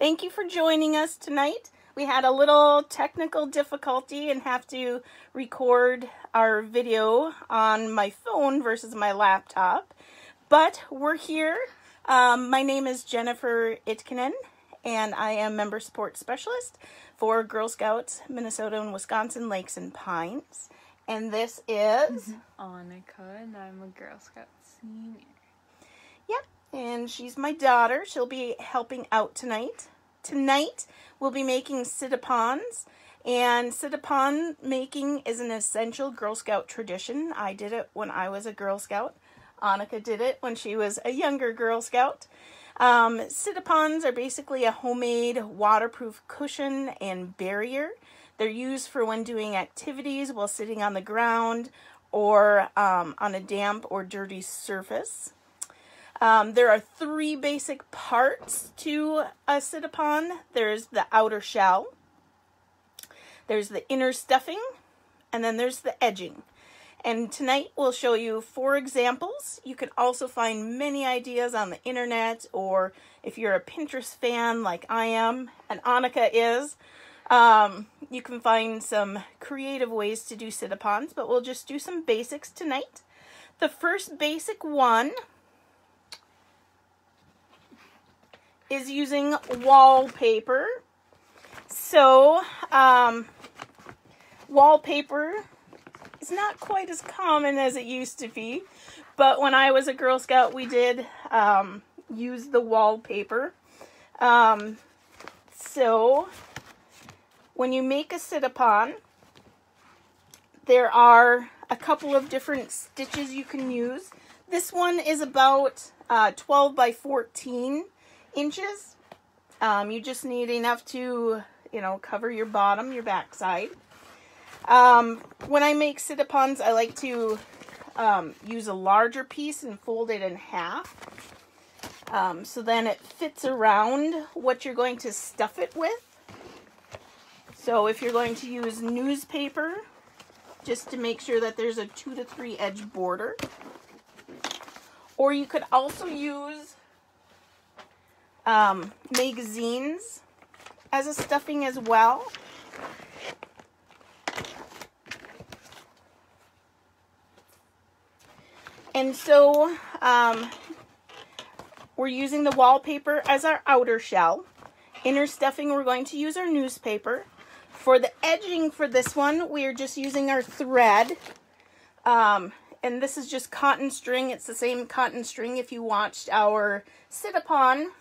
Thank you for joining us tonight. We had a little technical difficulty and have to record our video on my phone versus my laptop. But we're here. Um, my name is Jennifer Itkinen, and I am Member Support Specialist for Girl Scouts Minnesota and Wisconsin Lakes and Pines. And this is Annika, and I'm a Girl Scout senior. And she's my daughter. She'll be helping out tonight. Tonight, we'll be making sit-upons, and sit-upon making is an essential Girl Scout tradition. I did it when I was a Girl Scout. Annika did it when she was a younger Girl Scout. Um, sit-upons are basically a homemade waterproof cushion and barrier. They're used for when doing activities while sitting on the ground or um, on a damp or dirty surface. Um, there are three basic parts to a sit-upon. There's the outer shell, there's the inner stuffing, and then there's the edging. And tonight we'll show you four examples. You can also find many ideas on the internet or if you're a Pinterest fan like I am and Annika is, um, you can find some creative ways to do sit-upons, but we'll just do some basics tonight. The first basic one is using wallpaper. So, um, wallpaper is not quite as common as it used to be, but when I was a Girl Scout, we did um, use the wallpaper. Um, so, when you make a sit-upon, there are a couple of different stitches you can use. This one is about uh, 12 by 14 inches. Um, you just need enough to, you know, cover your bottom, your backside. Um, when I make sit-upons, I like to um, use a larger piece and fold it in half. Um, so then it fits around what you're going to stuff it with. So if you're going to use newspaper, just to make sure that there's a two to three edge border. Or you could also use um, magazines as a stuffing as well. And so um, we're using the wallpaper as our outer shell. Inner stuffing, we're going to use our newspaper. For the edging for this one, we are just using our thread. Um, and this is just cotton string. It's the same cotton string if you watched our sit-upon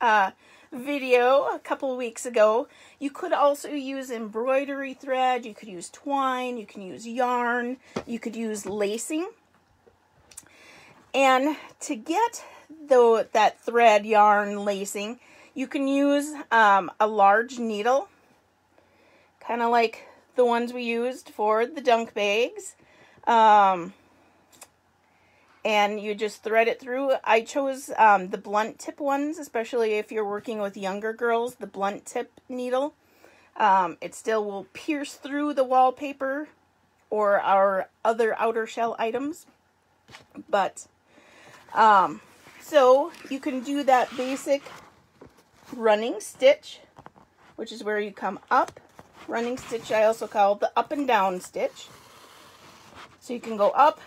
uh, video a couple weeks ago. You could also use embroidery thread. You could use twine. You can use yarn. You could use lacing. And to get the, that thread, yarn, lacing, you can use um, a large needle, kind of like the ones we used for the dunk bags. Um, and you just thread it through. I chose um, the blunt tip ones, especially if you're working with younger girls, the blunt tip needle. Um, it still will pierce through the wallpaper or our other outer shell items. But, um, so you can do that basic running stitch, which is where you come up. Running stitch I also call the up and down stitch. So you can go up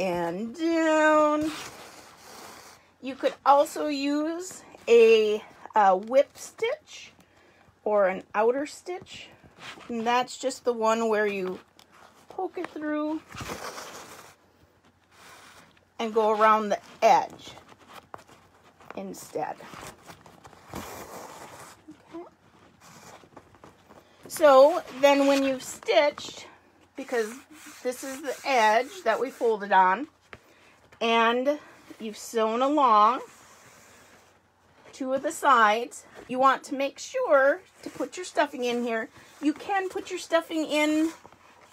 and down. You could also use a, a whip stitch or an outer stitch. And that's just the one where you poke it through and go around the edge instead. Okay. So then when you've stitched, because this is the edge that we folded on, and you've sewn along two of the sides, you want to make sure to put your stuffing in here. You can put your stuffing in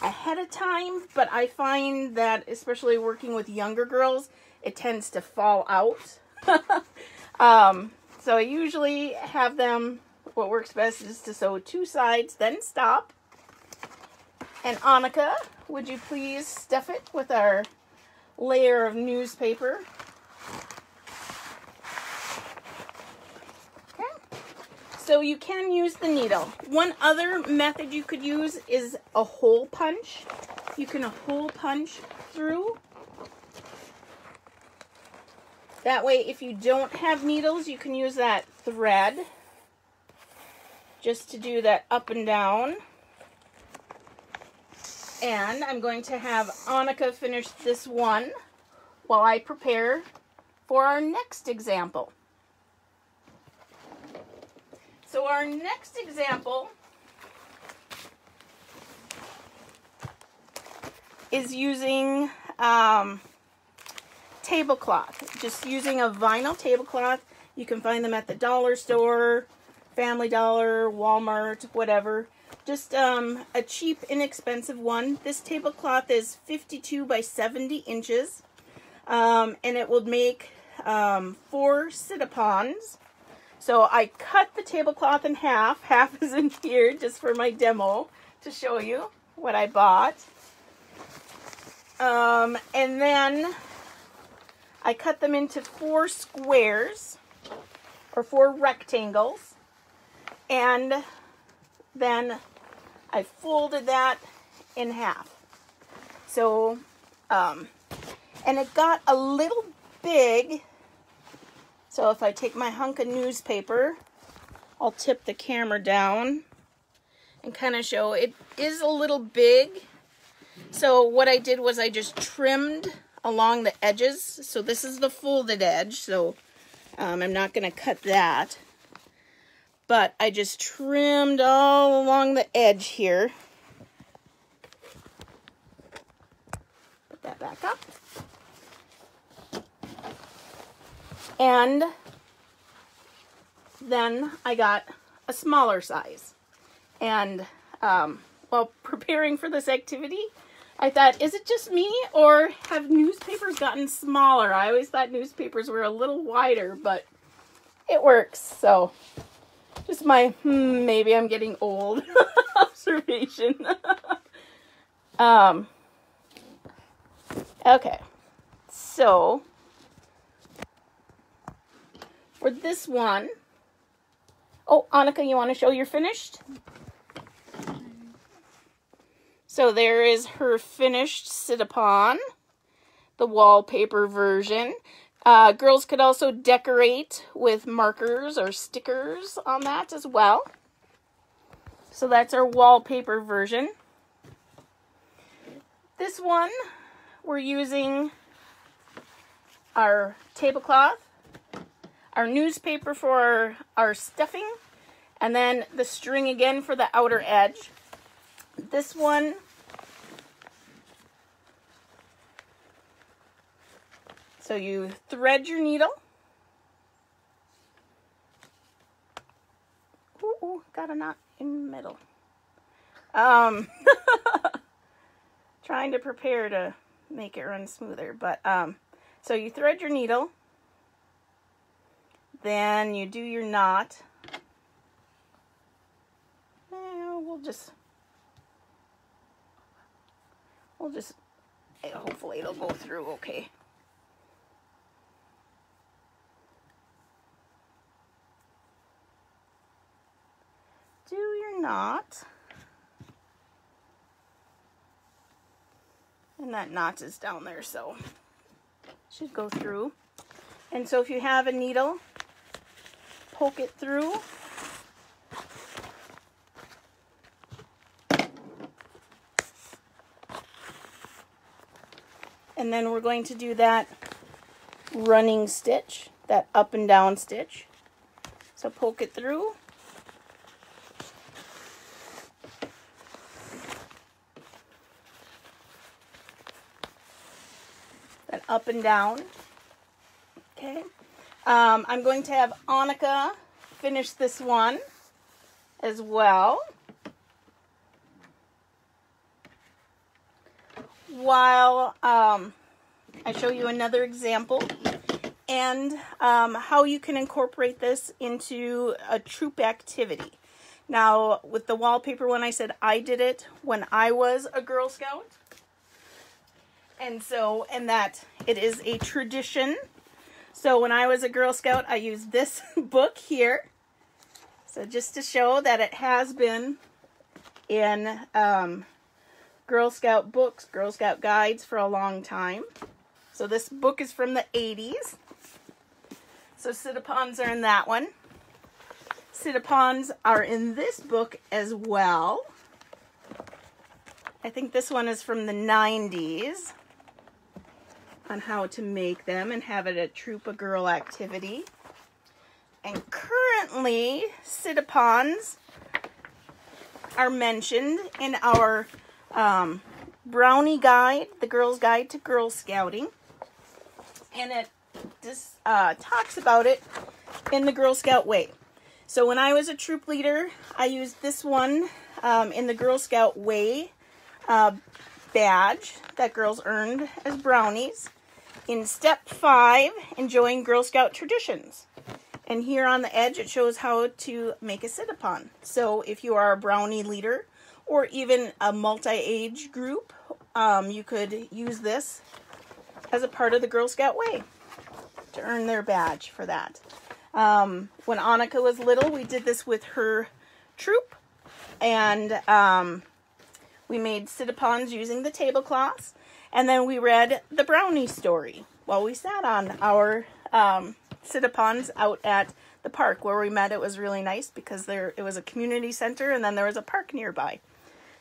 ahead of time, but I find that, especially working with younger girls, it tends to fall out. um, so I usually have them, what works best is to sew two sides, then stop. And Annika, would you please stuff it with our layer of newspaper? Okay. So you can use the needle. One other method you could use is a hole punch. You can hole punch through. That way, if you don't have needles, you can use that thread just to do that up and down. And I'm going to have Annika finish this one while I prepare for our next example. So our next example is using um, tablecloth. Just using a vinyl tablecloth. You can find them at the dollar store, Family Dollar, Walmart, whatever. Just um, a cheap, inexpensive one. This tablecloth is 52 by 70 inches. Um, and it will make um, four sit-upons. So I cut the tablecloth in half. Half is in here just for my demo to show you what I bought. Um, and then I cut them into four squares or four rectangles. And then I folded that in half. So, um, and it got a little big. So if I take my hunk of newspaper, I'll tip the camera down and kind of show it is a little big. So what I did was I just trimmed along the edges. So this is the folded edge. So um, I'm not going to cut that. But I just trimmed all along the edge here. Put that back up. And then I got a smaller size. And um, while preparing for this activity, I thought, is it just me or have newspapers gotten smaller? I always thought newspapers were a little wider, but it works. So just my, hmm, maybe I'm getting old observation. um, okay. So for this one, oh, Annika, you want to show you're finished? So there is her finished sit-upon, the wallpaper version. Uh, girls could also decorate with markers or stickers on that as well. So that's our wallpaper version. This one, we're using our tablecloth, our newspaper for our, our stuffing, and then the string again for the outer edge. This one So you thread your needle. Ooh, got a knot in the middle. Um, trying to prepare to make it run smoother. But, um, so you thread your needle. Then you do your knot. We'll just, we'll just, hopefully it'll go through okay. do your knot. And that knot is down there, so should go through. And so if you have a needle, poke it through. And then we're going to do that running stitch, that up and down stitch. So poke it through. Up and down. Okay. Um, I'm going to have Annika finish this one as well. While um, I show you another example and um, how you can incorporate this into a troop activity. Now, with the wallpaper one, I said I did it when I was a Girl Scout. And so, and that it is a tradition. So when I was a Girl Scout, I used this book here. So just to show that it has been in um, Girl Scout books, Girl Scout guides for a long time. So this book is from the 80s. So Sit-upons are in that one. Sit-upons are in this book as well. I think this one is from the 90s on how to make them and have it a troop a girl activity. And currently, sit-upons are mentioned in our um, Brownie Guide, the Girl's Guide to Girl Scouting. And it just uh, talks about it in the Girl Scout way. So when I was a troop leader, I used this one um, in the Girl Scout way uh, badge that girls earned as brownies. In step five, enjoying Girl Scout traditions. And here on the edge, it shows how to make a sit-upon. So if you are a brownie leader or even a multi-age group, um, you could use this as a part of the Girl Scout way to earn their badge for that. Um, when Annika was little, we did this with her troop. And um, we made sit-upons using the tablecloths. And then we read the brownie story while we sat on our um, sit-upons out at the park where we met. It was really nice because there it was a community center and then there was a park nearby.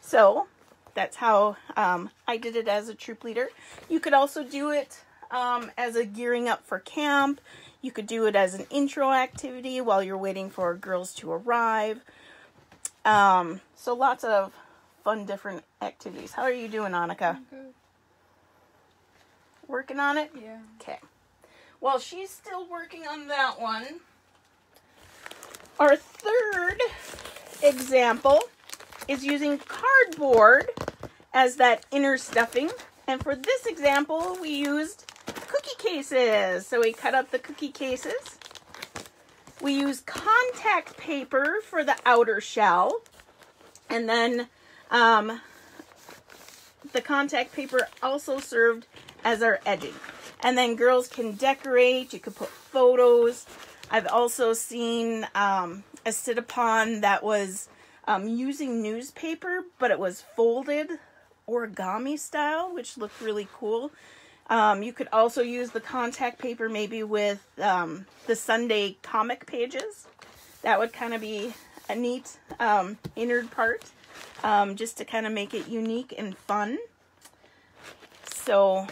So that's how um, I did it as a troop leader. You could also do it um, as a gearing up for camp. You could do it as an intro activity while you're waiting for girls to arrive. Um, so lots of fun different activities. How are you doing, Annika? Working on it? Yeah. Okay. Well, she's still working on that one. Our third example is using cardboard as that inner stuffing. And for this example, we used cookie cases. So we cut up the cookie cases. We use contact paper for the outer shell. And then um, the contact paper also served as our edging. And then girls can decorate. You could put photos. I've also seen um, a sit-upon that was um, using newspaper, but it was folded origami style, which looked really cool. Um, you could also use the contact paper maybe with um, the Sunday comic pages. That would kind of be a neat um, part, um, just to kind of make it unique and fun. So.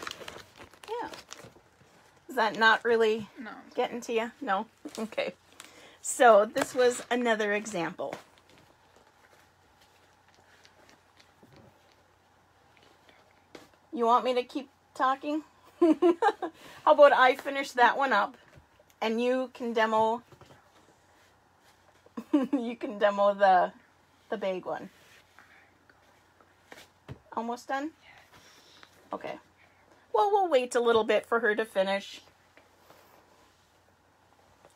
Is that not really No. getting to you? No? Okay. So, this was another example. You want me to keep talking? How about I finish that one up and you can demo you can demo the the big one. Almost done? Okay. Well, we'll wait a little bit for her to finish.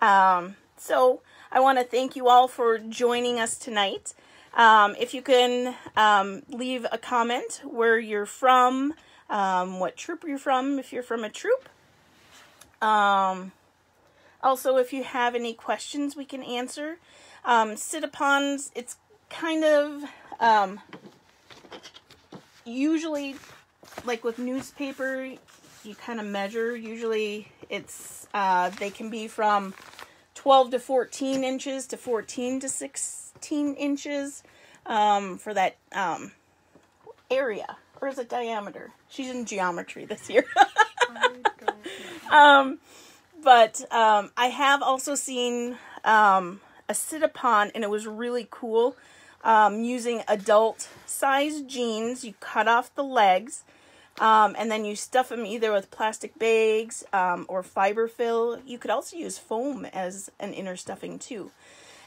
Um, so I want to thank you all for joining us tonight. Um, if you can um, leave a comment where you're from, um, what troop you're from, if you're from a troop. Um, also, if you have any questions we can answer. Um, sit-upons, it's kind of um, usually like with newspaper, you kind of measure. Usually it's, uh, they can be from 12 to 14 inches to 14 to 16 inches um, for that um, area. Or is it diameter? She's in geometry this year. Um, but um, I have also seen um, a sit-upon, and it was really cool. Um, using adult size jeans, you cut off the legs, um, and then you stuff them either with plastic bags um, or fiber fill. You could also use foam as an inner stuffing too.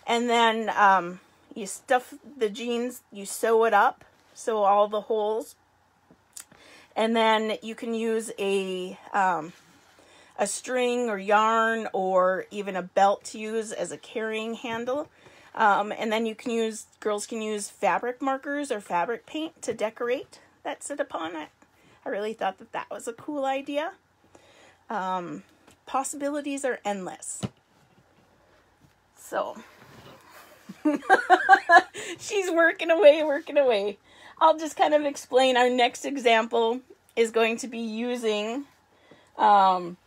And then um, you stuff the jeans, you sew it up, sew all the holes, and then you can use a um, a string or yarn or even a belt to use as a carrying handle. Um, and then you can use, girls can use fabric markers or fabric paint to decorate that sit upon it. I really thought that that was a cool idea. Um, possibilities are endless. So, She's working away, working away. I'll just kind of explain. Our next example is going to be using um,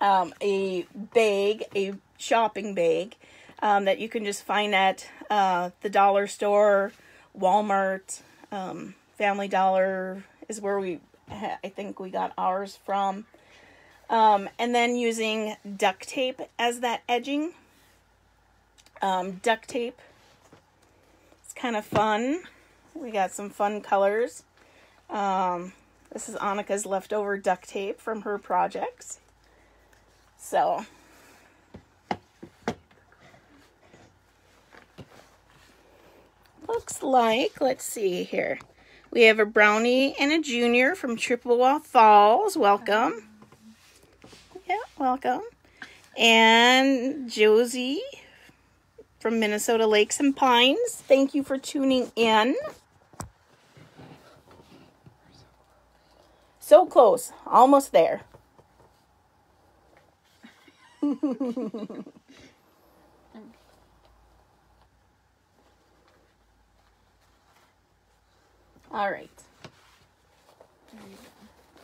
um, a bag, a shopping bag um, that you can just find at uh, the dollar store, Walmart, um, Family Dollar is where we, I think we got ours from. Um, and then using duct tape as that edging. Um, duct tape. It's kind of fun. We got some fun colors. Um, this is Annika's leftover duct tape from her projects. So, looks like, let's see here. We have a brownie and a junior from Chippewa Falls. Welcome. Yeah, welcome. And Josie from Minnesota Lakes and Pines. Thank you for tuning in. So close, almost there. All right.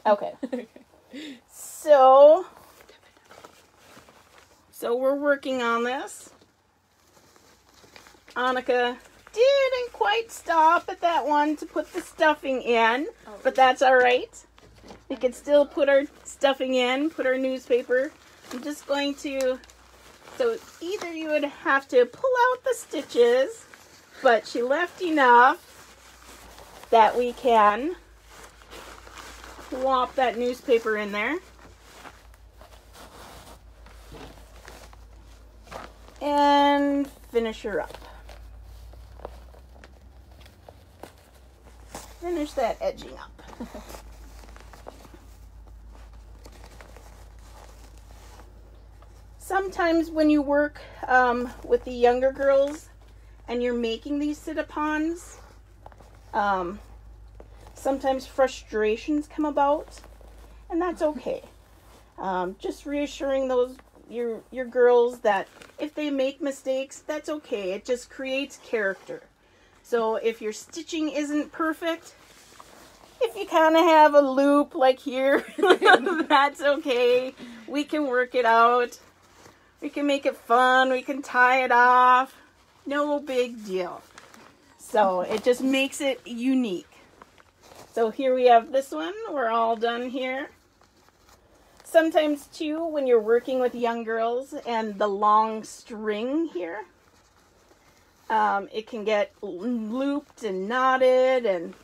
Okay. so, so we're working on this. Annika didn't quite stop at that one to put the stuffing in, but that's all right. We can still put our stuffing in, put our newspaper. I'm just going to, so either you would have to pull out the stitches, but she left enough that we can plop that newspaper in there. And finish her up. Finish that edging up. Sometimes when you work um, with the younger girls and you're making these sit-upons, um, sometimes frustrations come about, and that's okay. Um, just reassuring those your your girls that if they make mistakes, that's okay. It just creates character. So if your stitching isn't perfect, if you kind of have a loop like here, that's okay. We can work it out. We can make it fun. We can tie it off. No big deal. So it just makes it unique. So here we have this one. We're all done here. Sometimes too, when you're working with young girls and the long string here, um, it can get looped and knotted and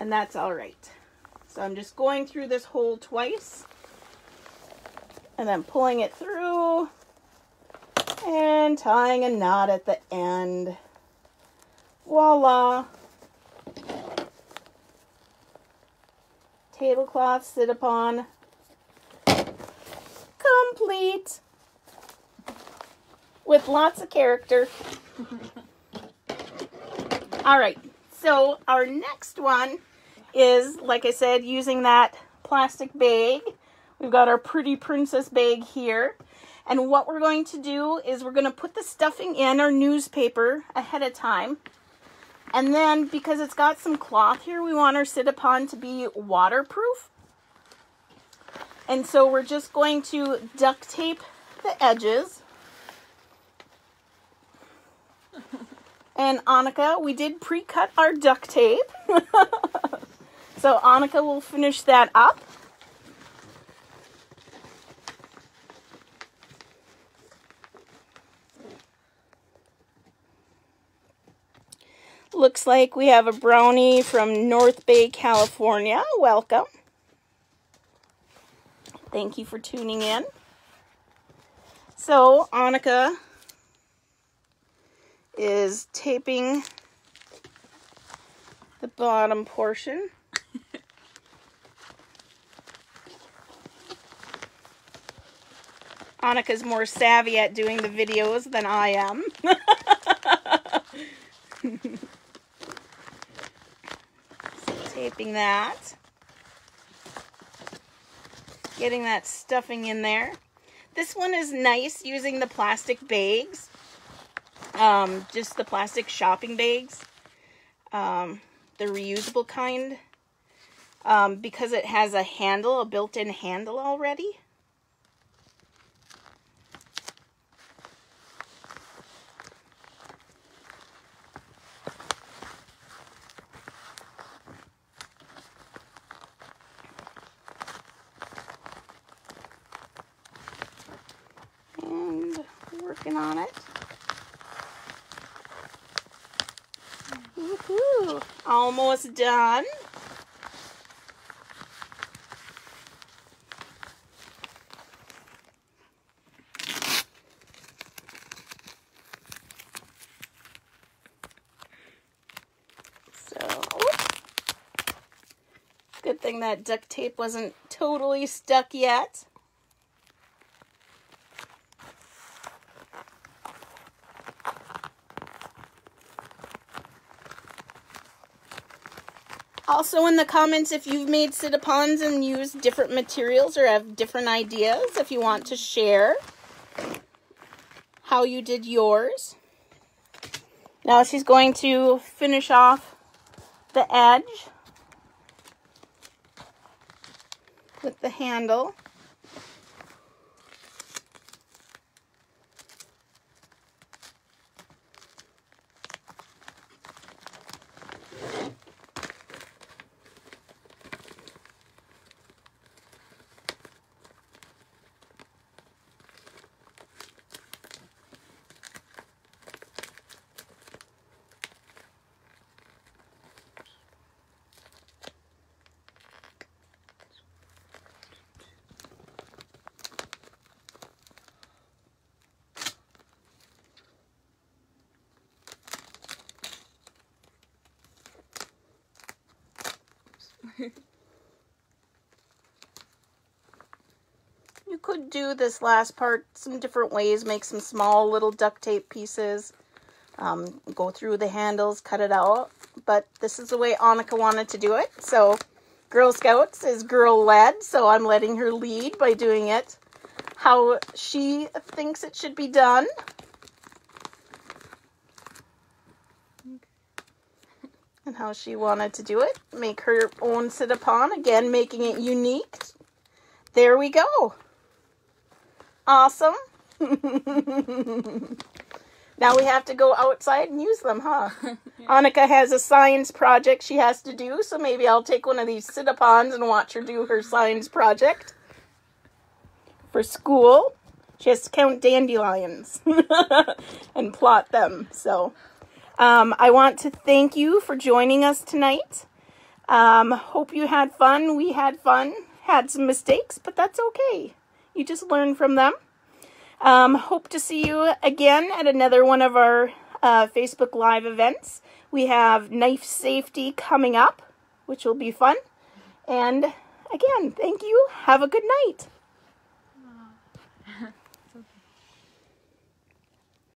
and that's all right. So I'm just going through this hole twice and then pulling it through and tying a knot at the end. Voila. Tablecloth sit upon. Complete. With lots of character. All right. So our next one is, like I said, using that plastic bag. We've got our pretty princess bag here. And what we're going to do is we're going to put the stuffing in our newspaper ahead of time. And then because it's got some cloth here, we want our sit-upon to be waterproof. And so we're just going to duct tape the edges. And Annika, we did pre-cut our duct tape. so Annika will finish that up. Looks like we have a brownie from North Bay, California. Welcome. Thank you for tuning in. So, Annika is taping the bottom portion. Annika's more savvy at doing the videos than I am. taping that. Getting that stuffing in there. This one is nice using the plastic bags um, just the plastic shopping bags, um, the reusable kind, um, because it has a handle, a built-in handle already. And working on it. Woohoo! Almost done. So, good thing that duct tape wasn't totally stuck yet. Also in the comments if you've made sit-upons and used different materials or have different ideas if you want to share how you did yours. Now she's going to finish off the edge with the handle. you could do this last part some different ways, make some small little duct tape pieces, um, go through the handles, cut it out. But this is the way Annika wanted to do it. So Girl Scouts is girl led, so I'm letting her lead by doing it how she thinks it should be done. And how she wanted to do it. Make her own sit upon, again, making it unique. There we go. Awesome. now we have to go outside and use them, huh? yeah. Annika has a science project she has to do, so maybe I'll take one of these sit-upons and watch her do her science project. For school, she has to count dandelions and plot them, so... Um, I want to thank you for joining us tonight. Um, hope you had fun. We had fun. Had some mistakes, but that's okay. You just learn from them. Um, hope to see you again at another one of our uh, Facebook Live events. We have knife safety coming up, which will be fun. And again, thank you. Have a good night.